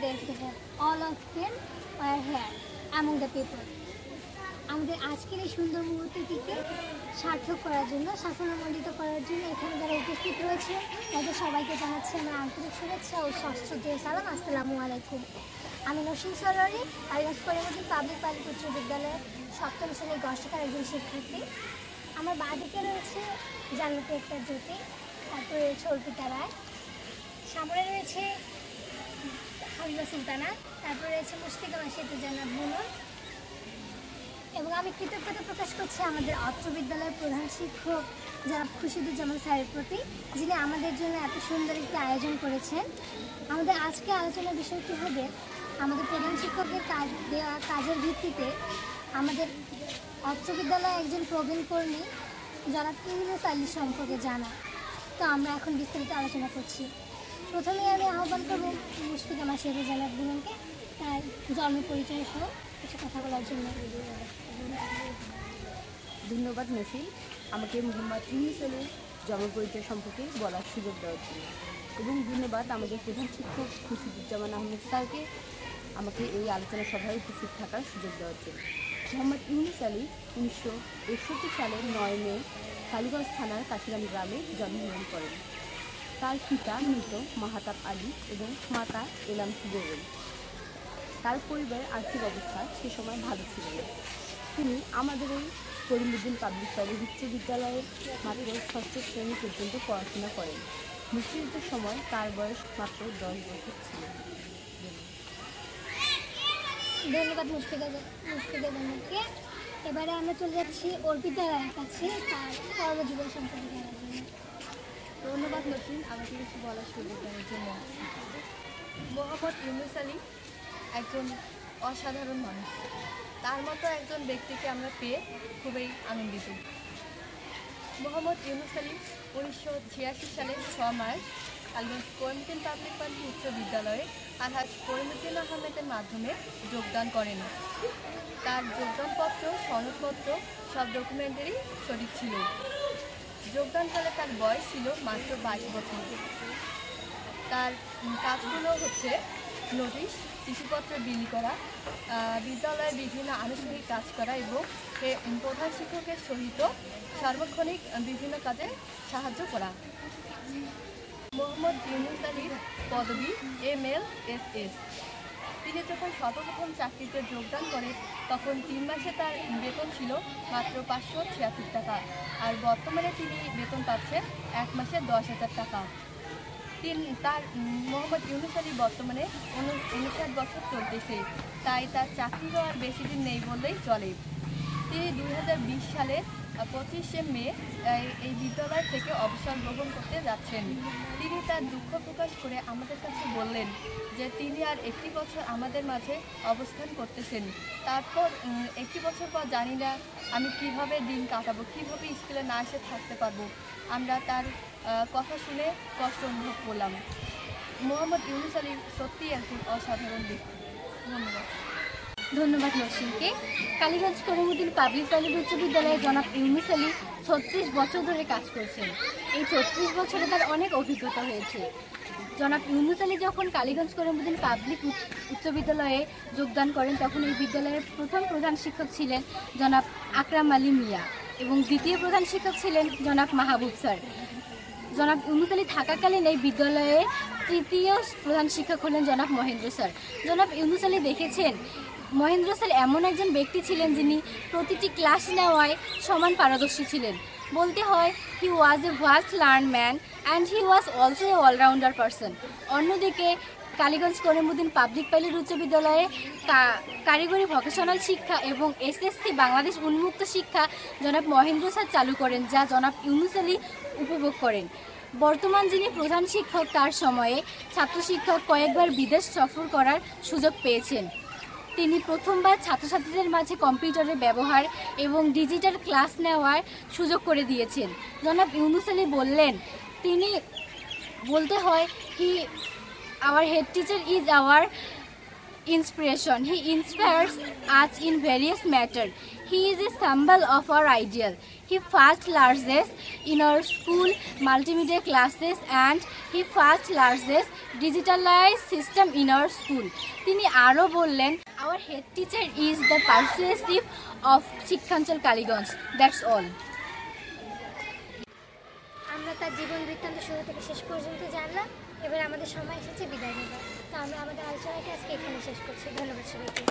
there seven. All of them were here. আমাদের আজকের এই সুন্দর মুহূর্তটিকে সার্থক করার জন্য, সাফল্যমণ্ডিত করার জন্য এখানে যারা উপস্থিত রয়েছে, তাদের সবাইকে জানাচ্ছি আমার আন্তরিক শুভেচ্ছা ও সশ্রদ্ধেয় সালাম, আসসালামু আলাইকুম আমি নসীন সরোয়ারি আলিগঞ্জ করিমুদ্দিন পাবলিক বালিক উচ্চ বিদ্যালয়ের সপ্তম শ্রেণির গষ্টকার একজন শিক্ষার্থী আমার বাদিকে রয়েছে জান্নাতি একটা জ্যোতি, তারপরে রয়েছে অর্পিতা রায় সামনে রয়েছে হাবিবা সুলতানা, তারপরে রয়েছে মুস্তিকা মাসিদ জান্নাত বুনুন এবং আমি কৃতজ্ঞতা প্রকাশ করছি আমাদের অত্র বিদ্যালয়ের প্রধান শিক্ষক জনাব খুশিদুজ্জামান স্যারের প্রতি, যিনি আমাদের জন্য এত সুন্দর একটি আয়োজন করেছেন। আমাদের আজকে আলোচনার বিষয়টি হবে আমাদের প্রধান শিক্ষকের কাজ দেওয়া কাজের ভিত্তিতে আমাদের অত্র বিদ্যালয়ে একজন প্রবীণ কর্মী জনাব ইউনুস আলী সম্পর্কে জানা। তো আমরা এখন বিস্তারিত আলোচনা করছি। প্রথমে আমি আহ্বান করব মুশফিকা মাসির জানাব বুনকে তার জন্ম পরিচয় সহ কিছু কথা বলার জন্য ধন্যবাদ নসীন আমাকে মোহাম্মদ ইউনুস আলীর জন্ম পরিচয় সম্পর্কে বলার সুযোগ দেওয়ার জন্য। এবং ধন্যবাদ আমাদের প্রধান শিক্ষক খুশিদুজ্জামান আহমেদ স্যারকে আমাকে এই আলোচনা সভায় উপস্থিত থাকার সুযোগ দেওয়ার জন্য। মোহাম্মদ ইউনিস আলী উনিশশো একষট্টি সালের নয় মে কালীগঞ্জ থানার কাশিরাম গ্রামে জন্মগ্রহণ করেন। তার পিতা মৃত মাহাতাব আলী এবং মাতা এলাম বেগম তার পরিবারের আর্থিক অবস্থা সে সময় ভালো ছিল না। তিনি আমাদের এই করিমুদ্দিন পাবলিক কলেজ উচ্চ বিদ্যালয়ের মাত্র ষষ্ঠ শ্রেণি পর্যন্ত পড়াশোনা করেন। মুক্তিযুদ্ধের সময় তার বয়স মাত্র দশ বছর ছিল। ধন্যবাদ এবারে আমরা চলে যাচ্ছি অর্পিতা রায়ের কাছে, তার কর্মজীবন সম্পর্কে জানার জন্য। ধন্যবাদ নসীন, আমাকে কিছু বলার সুযোগ দেওয়ার জন্য। মোহাম্মদ ইউনুস আলী একজন অসাধারণ মানুষ। তার মতো একজন ব্যক্তিকে আমরা পেয়ে খুবই আনন্দিত। মোহাম্মদ ইউনুস আলী উনিশশো ছিয়াশি সালের ছ March Kalganj Karimuddin public public উচ্চ বিদ্যালয়ে আলহাজ করিমুদ্দিন আহমেদের মাধ্যমে যোগদান করেন। তার যোগদানপত্র, সনদপত্র সব ডকুমেন্টারি সঠিক ছিল। যোগদানকালে তার বয়স ছিল মাত্র বাইশ বছর। তার কাজগুলো হচ্ছে নোটিশ, চিঠিপত্র বিলি করা বিদ্যালয়ে বিভিন্ন আনুষ্ঠানিক কাজ করা এবং প্রধান শিক্ষকের সহিত সার্বক্ষণিক বিভিন্ন কাজে সাহায্য করা। মোহাম্মদ ইউনুস আলীর পদবি, এম এল এস এস। তিনি যখন সর্বপ্রথম চাকরিতে যোগদান করেন তখন তিন মাসে তার বেতন ছিল মাত্র পাঁচশো ছিয়াত্তর টাকা। আর বর্তমানে তিনি বেতন পাচ্ছেন এক মাসে দশ হাজার টাকা। তিন, তার মোহাম্মদ ইউনুস আলী বর্তমানে উন- উনষাট বছর চলতেছে। তাই তার চাকরি হওয়ার বেশি দিন নেই বললেই চলে। তিনি দুই সালের পঁচিশে মে, এই- বিদ্যালয় থেকে অবসর গ্রহণ করতে যাচ্ছেন। তিনি তার দুঃখ প্রকাশ করে আমাদের কাছে বললেন যে তিনি আর একটি বছর আমাদের মাঝে অবস্থান করতেছেন। তারপর একটি বছর পর জানি না আমি কীভাবে দিন কাটাবো, কীভাবে স্কুলে না এসে থাকতে পারব। আমরা তার কথা শুনে কষ্ট অনুভব করলাম। মোহাম্মদ ইউনুস আলী সত্যিই একজন অসাধারণ ব্যক্তি। ধন্যবাদ। ধন্যবাদ নসীমকে। কালীগঞ্জ করিমুদ্দিন পাবলিক কলেজ উচ্চ বিদ্যালয়ে জনাব ইউনুস আলী ছত্রিশ বছর ধরে কাজ করছেন। এই ছত্রিশ বছরে তার অনেক অভিজ্ঞতা হয়েছে। জনাব ইউনুস আলী যখন কালীগঞ্জ করিমুদ্দিন পাবলিক উচ্চ- বিদ্যালয়ে যোগদান করেন, তখন এই বিদ্যালয়ের প্রথম প্রধান শিক্ষক ছিলেন জনাব আকরাম আলী মিয়া এবং দ্বিতীয় প্রধান শিক্ষক ছিলেন জনাব মাহবুব স্যার। জনাব ইউনুস আলী থাকাকালীন এই বিদ্যালয়ে তৃতীয় প্রধান শিক্ষক হলেন জনাব মহেন্দ্র স্যার। জনাব ইউনুস আলী দেখেছেন মহেন্দ্র স্যার এমন একজন ব্যক্তি ছিলেন যিনি প্রতিটি ক্লাস নেওয়ায় সমান পারদর্শী ছিলেন। বলতে হয় he was a vast learn man and he was also a allrounder person অন্যদিকে, কালীগঞ্জ করিমুদ্দিন পাবলিক পাইলট উচ্চ বিদ্যালয়ে কারিগরি ভোকেশনাল শিক্ষা এবং এসএসসি বাংলাদেশ উন্মুক্ত শিক্ষা জনাব মহেন্দ্র স্যার চালু করেন, যা জনাব ইউনুস আলী উপভোগ করেন। বর্তমান যিনি প্রধান শিক্ষক, তার সময়ে ছাত্র শিক্ষক কয়েকবার বিদেশ সফর করার সুযোগ পেয়েছেন। তিনি প্রথমবার ছাত্রছাত্রীদের মাঝে কম্পিউটারের ব্যবহার এবং ডিজিটাল ক্লাস নেওয়ার সুযোগ করে দিয়েছেন। জনাব ইউনুস আলী বললেন, তিনি বলতে হয় কি our head teacher is our inspiration he inspires us in various matter he is a symbol of our ideal he first largest in our school multimedia classes and he first largest digitalise system in our school তিনি আরও বললেন our head teacher is the persuasive of শিক্ষাঞ্চল Kaliganj that's all আমরা তার জীবন বৃত্তান্ত শুরু থেকে শেষ পর্যন্ত জানলাম। এবার আমাদের সময় এসেছে, বিদায় নেবার তো আমরা আমাদের আলোচনাকে আজকে এখানে শেষ করছি। ধন্যবাদ সবাইকে।